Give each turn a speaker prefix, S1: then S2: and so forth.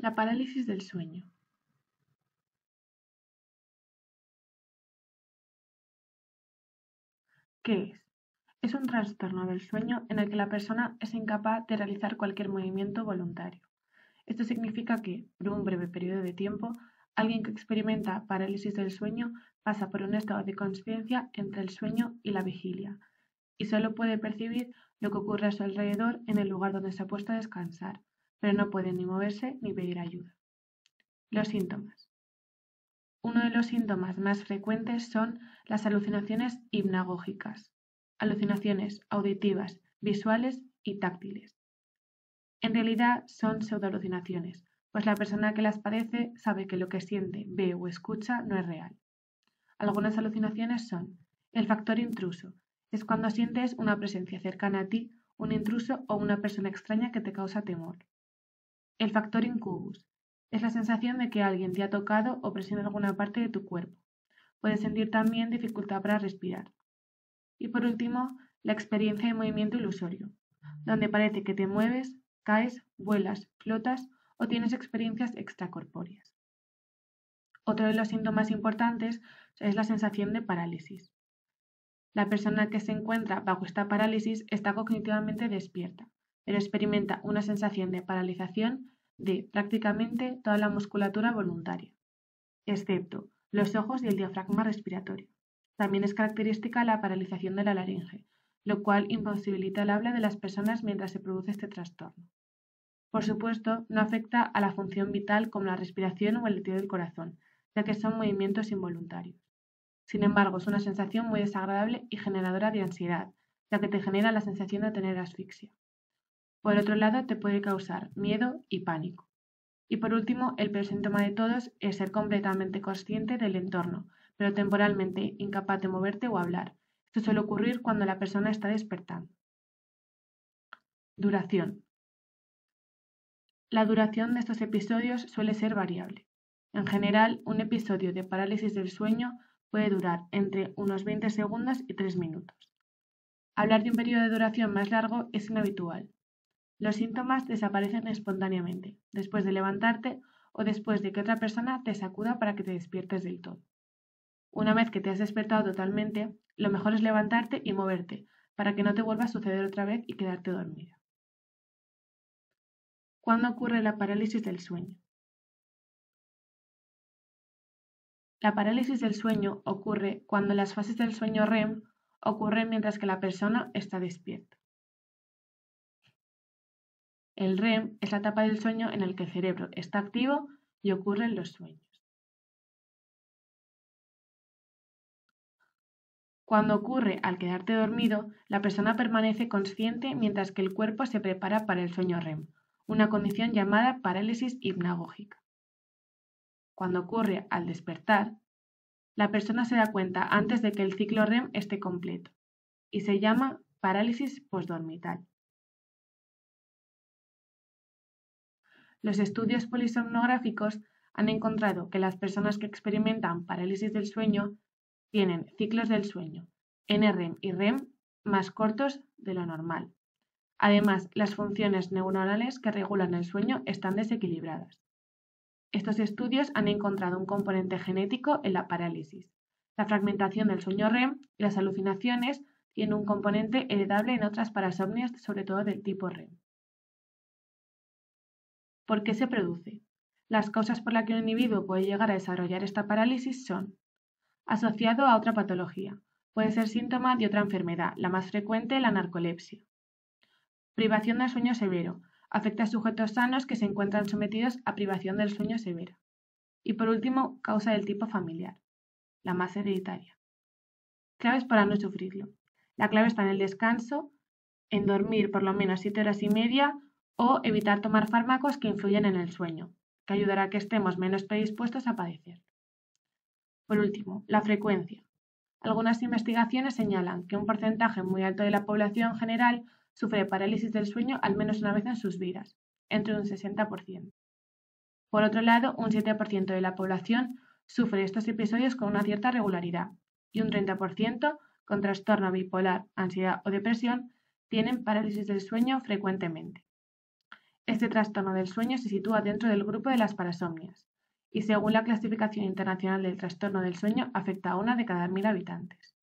S1: La parálisis del sueño. ¿Qué es? Es un trastorno del sueño en el que la persona es incapaz de realizar cualquier movimiento voluntario. Esto significa que, por un breve periodo de tiempo, alguien que experimenta parálisis del sueño pasa por un estado de conciencia entre el sueño y la vigilia, y solo puede percibir lo que ocurre a su alrededor en el lugar donde se ha puesto a descansar, pero no puede ni moverse ni pedir ayuda. Los síntomas. Uno de los síntomas más frecuentes son las alucinaciones hipnagógicas, alucinaciones auditivas, visuales y táctiles. En realidad son pseudoalucinaciones, pues la persona que las padece sabe que lo que siente, ve o escucha no es real. Algunas alucinaciones son el factor intruso, es cuando sientes una presencia cercana a ti, un intruso o una persona extraña que te causa temor. El factor incubus es la sensación de que alguien te ha tocado o presiona alguna parte de tu cuerpo. Puedes sentir también dificultad para respirar. Y por último, la experiencia de movimiento ilusorio, donde parece que te mueves, caes, vuelas, flotas o tienes experiencias extracorpóreas. Otro de los síntomas importantes es la sensación de parálisis. La persona que se encuentra bajo esta parálisis está cognitivamente despierta, pero experimenta una sensación de paralización de prácticamente toda la musculatura voluntaria, excepto los ojos y el diafragma respiratorio. También es característica la paralización de la laringe, lo cual imposibilita el habla de las personas mientras se produce este trastorno. Por supuesto, no afecta a la función vital como la respiración o el latido del corazón, ya que son movimientos involuntarios. Sin embargo, es una sensación muy desagradable y generadora de ansiedad, ya que te genera la sensación de tener asfixia. Por otro lado, te puede causar miedo y pánico. Y por último, el peor síntoma de todos es ser completamente consciente del entorno, pero temporalmente incapaz de moverte o hablar. Esto suele ocurrir cuando la persona está despertando. Duración. La duración de estos episodios suele ser variable. En general, un episodio de parálisis del sueño puede durar entre unos 20 segundos y 3 minutos. Hablar de un periodo de duración más largo es inhabitual, los síntomas desaparecen espontáneamente, después de levantarte o después de que otra persona te sacuda para que te despiertes del todo. Una vez que te has despertado totalmente, lo mejor es levantarte y moverte, para que no te vuelva a suceder otra vez y quedarte dormida. ¿Cuándo ocurre la parálisis del sueño? La parálisis del sueño ocurre cuando las fases del sueño REM ocurren mientras que la persona está despierta. El REM es la etapa del sueño en el que el cerebro está activo y ocurren los sueños. Cuando ocurre al quedarte dormido, la persona permanece consciente mientras que el cuerpo se prepara para el sueño REM, una condición llamada parálisis hipnagógica. Cuando ocurre al despertar, la persona se da cuenta antes de que el ciclo REM esté completo y se llama parálisis postdormital. Los estudios polisomnográficos han encontrado que las personas que experimentan parálisis del sueño tienen ciclos del sueño, NREM y REM, más cortos de lo normal. Además, las funciones neuronales que regulan el sueño están desequilibradas. Estos estudios han encontrado un componente genético en la parálisis. La fragmentación del sueño REM y las alucinaciones tienen un componente heredable en otras parasomnias, sobre todo del tipo REM. ¿Por qué se produce? Las causas por las que un individuo puede llegar a desarrollar esta parálisis son asociado a otra patología. Puede ser síntoma de otra enfermedad, la más frecuente la narcolepsia. Privación del sueño severo. Afecta a sujetos sanos que se encuentran sometidos a privación del sueño severa. Y por último, causa del tipo familiar, la más hereditaria. Claves para no sufrirlo. La clave está en el descanso, en dormir por lo menos 7 horas y media o evitar tomar fármacos que influyen en el sueño, que ayudará a que estemos menos predispuestos a padecer. Por último, la frecuencia. Algunas investigaciones señalan que un porcentaje muy alto de la población general sufre parálisis del sueño al menos una vez en sus vidas, entre un 60%. Por otro lado, un 7% de la población sufre estos episodios con una cierta regularidad y un 30% con trastorno bipolar, ansiedad o depresión tienen parálisis del sueño frecuentemente. Este trastorno del sueño se sitúa dentro del grupo de las parasomnias y según la clasificación internacional del trastorno del sueño afecta a una de cada mil habitantes.